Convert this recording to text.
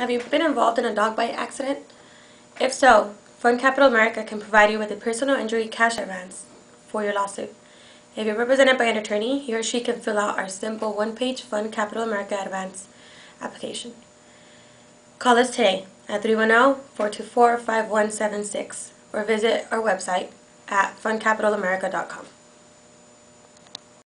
Have you been involved in a dog bite accident? If so, Fund Capital America can provide you with a personal injury cash advance for your lawsuit. If you're represented by an attorney, he or she can fill out our simple one-page Fund Capital America advance application. Call us today at 310-424-5176 or visit our website at fundcapitalamerica.com.